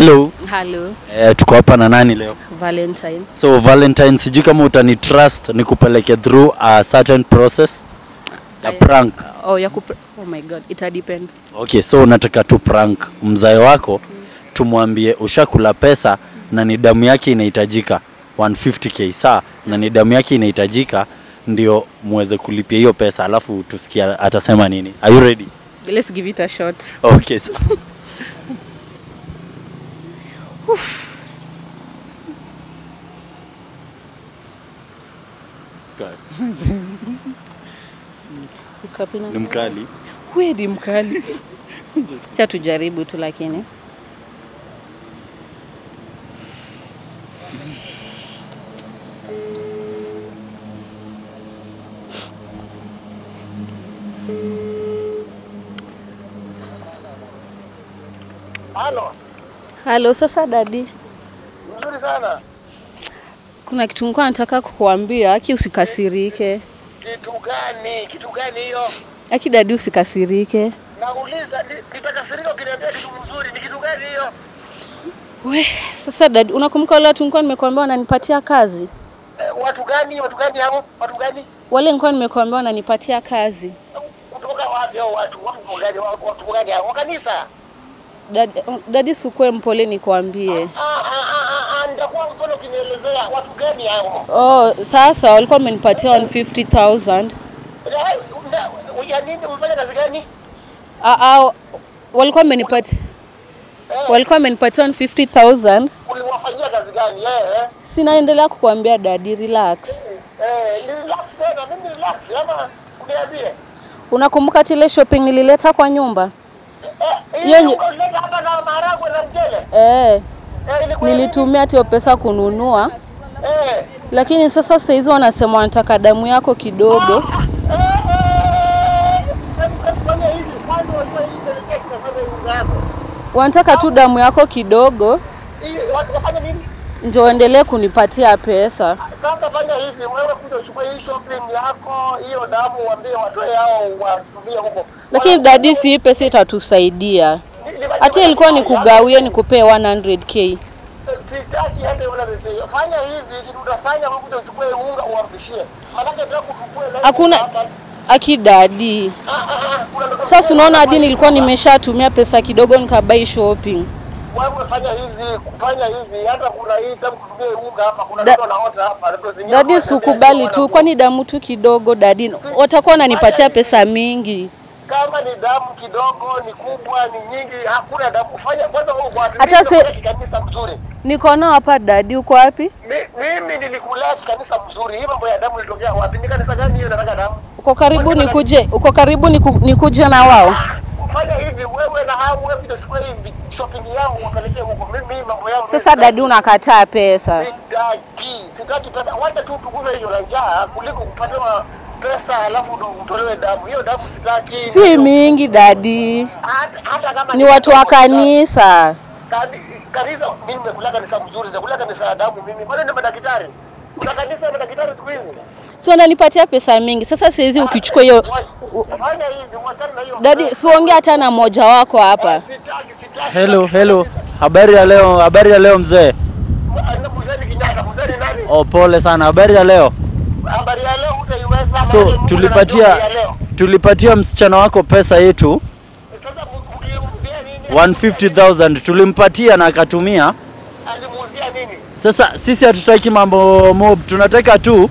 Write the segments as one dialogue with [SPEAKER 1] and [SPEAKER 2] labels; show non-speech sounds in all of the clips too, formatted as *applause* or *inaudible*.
[SPEAKER 1] Hello.
[SPEAKER 2] Hello,
[SPEAKER 1] Eh, tuko hapa na nani leo?
[SPEAKER 2] Valentine.
[SPEAKER 1] So Valentine, sijui kama utani trust nikupeleke through a certain process ya prank.
[SPEAKER 2] Oh, ya kupr oh my god, ita depend.
[SPEAKER 1] Okay, so unataka tu prank mzae wako mm. tumwambie ushakula pesa na ni damu yake inahitajika 150k saa na ni damu yake inahitajika ndio muweze kulipia hiyo pesa, alafu tusikia atasema nini. Are you ready?
[SPEAKER 2] Let's give it a shot.
[SPEAKER 1] Okay, so *laughs* ni mkali.
[SPEAKER 2] kweli, mkali. Cha tujaribu tu lakini.
[SPEAKER 3] Halo,
[SPEAKER 2] Halo, sasa dadi,
[SPEAKER 3] mzuri sana.
[SPEAKER 2] kuna kitu nilikuwa nataka kukuambia, aki usikasirike.
[SPEAKER 3] Kitu gani? Kitu gani hiyo?
[SPEAKER 2] Aki dadi usikasirike.
[SPEAKER 3] Nauliza, nitakasirika ukiniambia kitu mzuri. Ni kitu gani hiyo?
[SPEAKER 2] We, sasa dadi, unakumbuka wale watu nilikuwa nimekuambia wananipatia kazi?
[SPEAKER 3] E, watu gani? Watu gani hao? Watu gani?
[SPEAKER 2] Wale nilikuwa nimekuambia wananipatia kazi.
[SPEAKER 3] Kutoka wapi hao watu? Watu gani? Watu watu gani hao? Wa kanisa?
[SPEAKER 2] Dadi, dadi sukue mpole nikuambie.
[SPEAKER 3] Ah, ah, ah, nitakuwa mfano ukinielezea watu gani hao?
[SPEAKER 2] Oh, sasa walikuwa wamenipatia 150,000.
[SPEAKER 3] Eh, una- Ya nini? Umefanya kazi gani?
[SPEAKER 2] Ah, ah, walikuwa wamenipatia
[SPEAKER 3] Eh,
[SPEAKER 2] walikuwa wamenipatia 150,000.
[SPEAKER 3] uliwafanyia kazi gani? Eh, eh.
[SPEAKER 2] Sinaendelea kukuambia dadi, relax.
[SPEAKER 3] Eh, relax tena. Mimi relax ama uniambie.
[SPEAKER 2] Unakumbuka ile shopping nilileta kwa nyumba? Hiyo
[SPEAKER 3] hii
[SPEAKER 2] ni-
[SPEAKER 3] hapa na maharagwe na mchele.
[SPEAKER 2] Eh,
[SPEAKER 3] Eh,
[SPEAKER 2] nilitumia hiyo pesa kununua,
[SPEAKER 3] Eh.
[SPEAKER 2] lakini sasa saizi wanasema wanataka damu yako kidogo. Wanataka tu damu yako kidogo
[SPEAKER 3] watu
[SPEAKER 2] ndio endelee kunipatia pesa.
[SPEAKER 3] Sasa fanya hivi, wewe kuja uchukue hii shopping yako, hiyo damu waambie watoe hao watumie huko.
[SPEAKER 2] Lakini dadi, si hii pesa itatusaidia.
[SPEAKER 3] Ni- ni-
[SPEAKER 2] Hata ilikuwa nikugawie nikupee 100k.
[SPEAKER 3] Sitaki hata yule mzee. Fanya hivi, kitu utafanya wewe uchukue unga uwarudishie. Maana nataka kuchukua
[SPEAKER 2] Hakuna aki dadi.
[SPEAKER 3] Ah, ah, ah,
[SPEAKER 2] Sasa unaona hadi nilikuwa nimeshatumia pesa kidogo nikabai shopping.
[SPEAKER 3] wewe fanya hivi, kufanya hivi, hata kuna hii damu kutumia unga hapa, kuna
[SPEAKER 2] Da-
[SPEAKER 3] ndoto hapa, ndoto zingine.
[SPEAKER 2] Dadi,
[SPEAKER 3] kwa-
[SPEAKER 2] sikubali tu, kwani damu tu kidogo dadi, watakuwa wananipatia pesa mingi.
[SPEAKER 3] Kama ni damu kidogo ni kubwa ni nyingi, hakuna damu. Fanya kwanza wewe kwa
[SPEAKER 2] Hata si
[SPEAKER 3] kanisa mzuri.
[SPEAKER 2] Niko nao hapa dadi, uko wapi?
[SPEAKER 3] Mi- Mimi nilikulea kanisa mzuri. Hii mambo ya damu ilitokea wapi? Ni kanisa gani hiyo nataka damu?
[SPEAKER 2] Uko karibu nikuje, uko karibu niku, nikuje na wao.
[SPEAKER 3] Fanya hivi wewe na hao wewe utachukua hivi shopping yangu wapelekee huko. Mimi mambo yangu.
[SPEAKER 2] Sasa dadi, unakataa pesa.
[SPEAKER 3] Sitaki, sitaki pesa. Wacha tu tukuze hiyo njaa kuliko kupatiwa pesa alafu ndo utolewe damu. Hiyo damu sitaki.
[SPEAKER 2] Si mingi dadi,
[SPEAKER 3] Hata, kama
[SPEAKER 2] ni watu wa kanisa.
[SPEAKER 3] Kani- kanisa mimi nimekula kanisa mzuri, zakula kanisa ya damu mimi. Bado ni madaktari. Kuna kanisa ya madaktari siku hizi.
[SPEAKER 2] Si unanipatia pesa mingi. Sasa siwezi ukichukua hiyo
[SPEAKER 3] na
[SPEAKER 2] dadi, siongea hata na mmoja wako hapa.
[SPEAKER 3] Sitaki.
[SPEAKER 1] Hello, hello. Habari ya leo, habari ya leo mzee. Oh, pole sana. Habari ya leo.
[SPEAKER 3] Habari ya leo.
[SPEAKER 1] So tulipatia tulipatia msichana wako pesa yetu
[SPEAKER 3] Sasa mkimuuzia nini?
[SPEAKER 1] 150,000 tulimpatia na akatumia. Sasa sisi hatutaki mambo mob, tunataka tu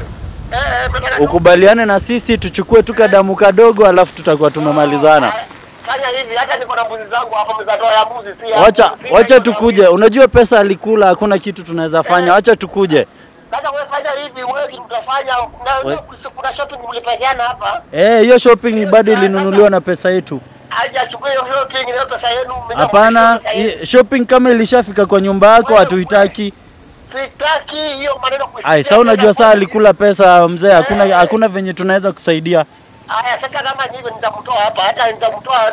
[SPEAKER 3] Eh, eh,
[SPEAKER 1] ukubaliane na sisi tuchukue tu kadamu kadogo, alafu tutakuwa tumemalizana. Wacha wacha tukuje, unajua pesa alikula, hakuna kitu tunaweza fanya. Wacha tukuje.
[SPEAKER 3] Sasa wewe fanya hivi, wewe utafanya na kuna shopping hapa.
[SPEAKER 1] Eh, hiyo shopping bado ilinunuliwa na pesa yetu.
[SPEAKER 3] Hajachukua hiyo shopping na pesa yenu.
[SPEAKER 1] Hapana, shopping kama ilishafika kwa nyumba yako hatuitaki.
[SPEAKER 3] Sitaki hiyo maneno kusikia.
[SPEAKER 1] Ai, sasa unajua saa alikula pesa mzee, hakuna hakuna venye tunaweza kusaidia.
[SPEAKER 3] Aya, sasa kama hivyo nitamtoa hapa, hata nitamtoa.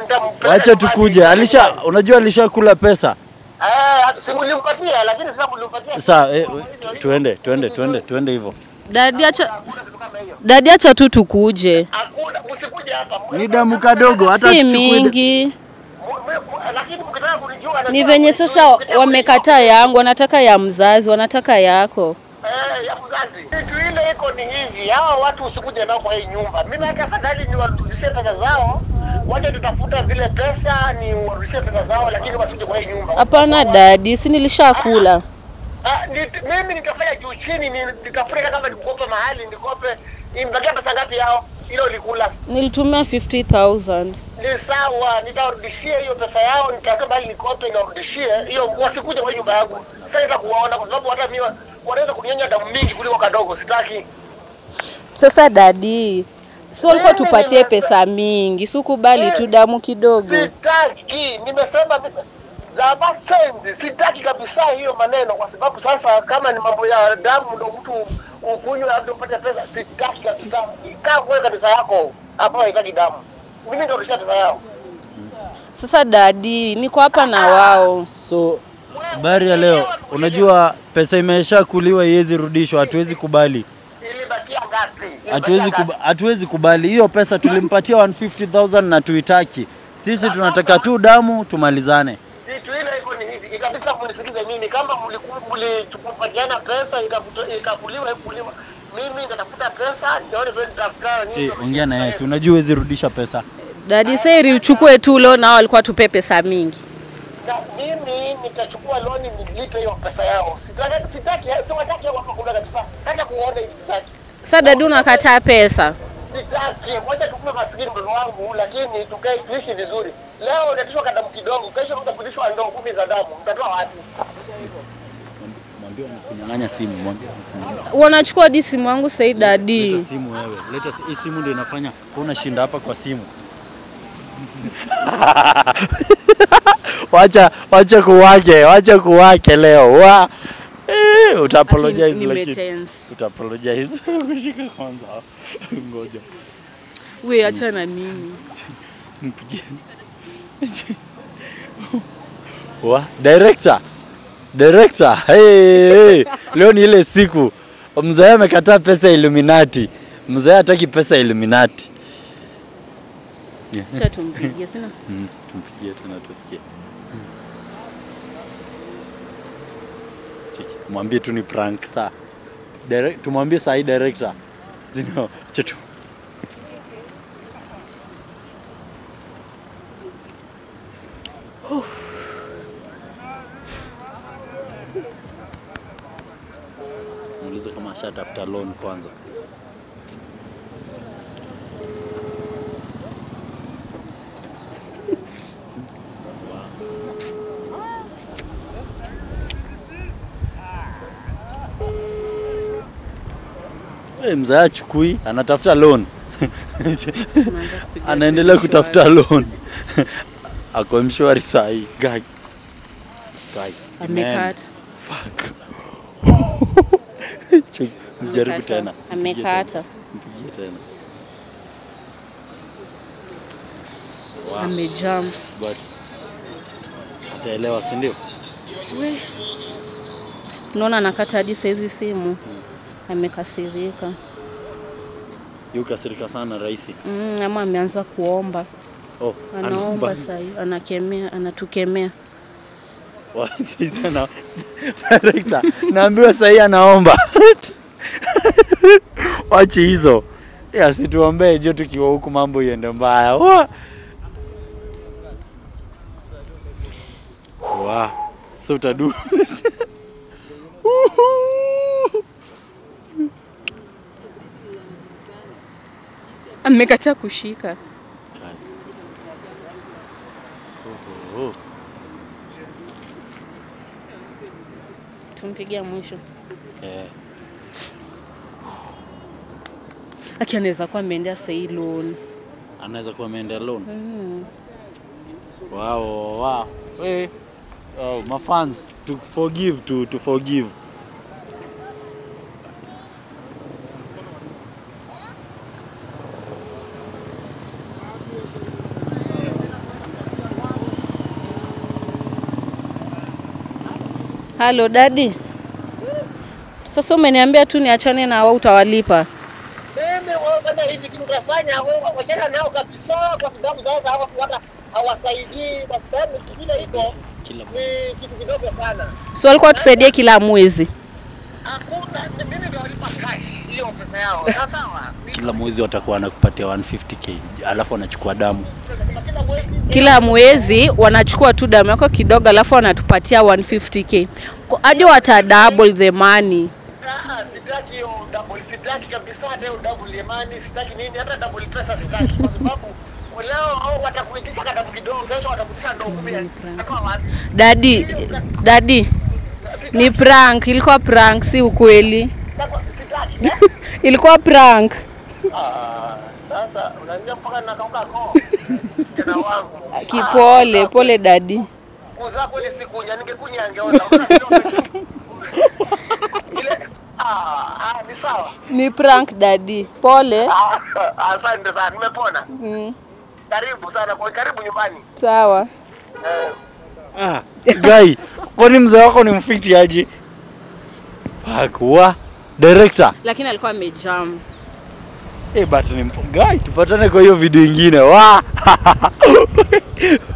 [SPEAKER 1] Wacha tukuje. Alisha unajua alishakula pesa.
[SPEAKER 3] Eh, si mlimpatia, lakini sasa mulimpatia.
[SPEAKER 1] Sasa eh, tuende, tuende, tuende, tuende hivyo.
[SPEAKER 2] Dadi, acha dadi, acha tu tukuje,
[SPEAKER 3] Hakuna, usikuje hapa.
[SPEAKER 1] Ni damu kadogo hata
[SPEAKER 2] si mingi. Ni venye sasa wamekataa yangu, wanataka ya mzazi, wanataka yako.
[SPEAKER 3] Eh, ya mzazi. Iko ni hivi, hawa watu usikuje nao kwa hii nyumba. Mimi hata afadhali ni warudishie pesa zao, waje tutafuta zile pesa ni warudishie pesa zao, lakini wasikuje kwa hii nyumba.
[SPEAKER 2] Hapana dadi, si nilishakula.
[SPEAKER 3] Ah, mimi nitafanya juu chini, ni- nitafute kama nikope mahali nikope, imbakia pesa ngapi yao ile ulikula
[SPEAKER 2] Nilitumia 50,000.
[SPEAKER 3] ni sawa, nitarudishia hiyo pesa yao, bali nikope niwarudishie hiyo, wasikuje kwa nyumba yangu. Sasa nitakuwaona kwa sababu hata mimi wanaweza kunyonya damu mingi kuliko kadogo, sitaki.
[SPEAKER 2] Sasa dadi, si walikuwa tupatie pesa mingi, sikubali tu damu kidogo.
[SPEAKER 3] Sitaki, nimesema sitaki kabisa hiyo maneno, kwa sababu sasa kama ni mambo ya damu ndo mtu ukunywe labda upate pesa, sitaki kabisa. Kaa kwa kabisa yako hapo, haitaki damu. Mimi ndo rudishia pesa yao.
[SPEAKER 2] Sasa dadi, niko hapa na wao.
[SPEAKER 1] So bari ya leo, unajua pesa imesha kuliwa, iwezi rudishwa, hatuwezi kubali, hatuwezi kuba, hatuwezi kubali hiyo pesa. Tulimpatia 150,000 na tuitaki sisi, tunataka tu damu tumalizane.
[SPEAKER 3] Kitu ile iko ni hivi, kabisa mnisikize mimi, kama pesa ikakuliwa ikuliwa, mimi nitatafuta pesa nione vile nitafuta nini.
[SPEAKER 1] Eh, ongea na yeye, unajua huwezi rudisha pesa.
[SPEAKER 2] Dadi, sayi uchukue tu leo na walikuwa tupe pesa mingi.
[SPEAKER 3] Nitachukua loni nilipe hiyo pesa yao. Sitaki sitaki siwataki hao hapa kuna kabisa. Hata kuona hivi sitaki.
[SPEAKER 2] Sasa Dadu unakataa pesa.
[SPEAKER 3] Sitaki. Wacha tukue maskini mdogo wangu lakini tukae tuishi vizuri. Leo unatishwa kadamu kidogo, kesho utafundishwa ndoo kumi za damu. Mtatoa wapi?
[SPEAKER 1] Mwambie kunyang'anya simu, mwambie.
[SPEAKER 2] Wanachukua hadi simu yangu sasa
[SPEAKER 1] Leta simu wewe, leta si- hii simu ndio inafanya kuna unashinda hapa kwa simu. *laughs* wacha wacha kuwake, wacha kuwake leo. Wa eh, uta apologize lakini uta apologize. Kushika *laughs* kwanza. Ngoja.
[SPEAKER 2] wewe acha na mimi.
[SPEAKER 1] Mpigie. Wa director. Director. Hey, hey. Leo ni ile siku mzee amekataa pesa Illuminati. Mzee hataki pesa Illuminati.
[SPEAKER 2] Acha tumpigie sina.
[SPEAKER 1] Mm, tumpigie tena tusikie. Cheki, mwambie tu ni prank saa. Direct, tumwambie saa hii director. Zino, chetu. Muulize kama ashatafuta loan kwanza. Hey, mzee achukui, anatafuta loan. Anaendelea kutafuta loan. *laughs* Ako mshwari saa hii. Guy. Guy. *laughs*
[SPEAKER 2] Amekata.
[SPEAKER 1] Fuck. Mjaribu tena.
[SPEAKER 2] Amekata.
[SPEAKER 1] Mpigie tena. Wow.
[SPEAKER 2] Amejam.
[SPEAKER 1] But ataelewa, si ndio?
[SPEAKER 2] Unaona anakata hadi saizi simu. Amekasirika.
[SPEAKER 1] Yukasirika sana rais?
[SPEAKER 2] Mm, ama ameanza kuomba.
[SPEAKER 1] Oh,
[SPEAKER 2] Anaomba sahi, anakemea, anatukemea. *laughs*
[SPEAKER 1] Director, naambiwa sahii anaomba *laughs* wachi hizo Ya, situombee jo tukiwa huku mambo iende mbaya Wow. Wa, so utadu *laughs*
[SPEAKER 2] Amekataa kushika.
[SPEAKER 1] Oh,
[SPEAKER 2] Tumpigia mwisho.
[SPEAKER 1] eh,
[SPEAKER 2] Aki anaweza kuwa ameendea sahi loan.
[SPEAKER 1] anaweza kuwa ameenda loan
[SPEAKER 2] Mm.
[SPEAKER 1] wow, wow. Hey. Oh, mafans to forgive to, to forgive
[SPEAKER 2] Halo dadi. Sasa umeniambia tu niachane na wao utawalipa.
[SPEAKER 3] Mimi wafanya hivi kitu utafanya wewe wachana nao kabisa, kwa sababu sasa hapa hata hawasaidii, kwa sababu kile hiko
[SPEAKER 1] Kila
[SPEAKER 3] ni kitu kidogo sana.
[SPEAKER 2] So walikuwa tusaidie kila mwezi.
[SPEAKER 3] Hakuna, mimi ndio walipa cash hiyo pesa yao. Sawa sawa.
[SPEAKER 1] kila mwezi watakuwa wanakupatia 150k alafu wanachukua damu
[SPEAKER 3] Kila mwezi
[SPEAKER 2] wanachukua tu damu yako kidogo, alafu wanatupatia 150k hadi wata double the money.
[SPEAKER 3] Ah, sitaki hiyo double, sitaki kabisa hata hiyo double money, sitaki nini, hata double pesa sitaki, kwa sababu leo watakuitisha kidogo, kesho watakuitisha ndogo pia.
[SPEAKER 2] Dadi, dadi, ni prank, ilikuwa prank, si ukweli. *laughs* Ilikuwa prank.
[SPEAKER 3] Ah, Sasa unaniambia mpaka nakauka koo. *laughs* Kijana wangu.
[SPEAKER 2] Kipole
[SPEAKER 3] Ah,
[SPEAKER 2] pole dadi.
[SPEAKER 3] Kuzaa kweli sikunya, ningekunya angeoza. Ile ah, ah, ni sawa.
[SPEAKER 2] Ni prank dadi, pole.
[SPEAKER 3] Ah, Asante sana, nimepona.
[SPEAKER 2] Mm,
[SPEAKER 3] Karibu sana, kwa karibu nyumbani.
[SPEAKER 2] sawa.
[SPEAKER 3] Eh.
[SPEAKER 1] ah, gai, kwani mzee wako ni mfiti aje Fuck, wa director.
[SPEAKER 2] Lakini alikuwa amejam.
[SPEAKER 1] eh but ni guy tupatane kwa hiyo video ingine. Wa *laughs*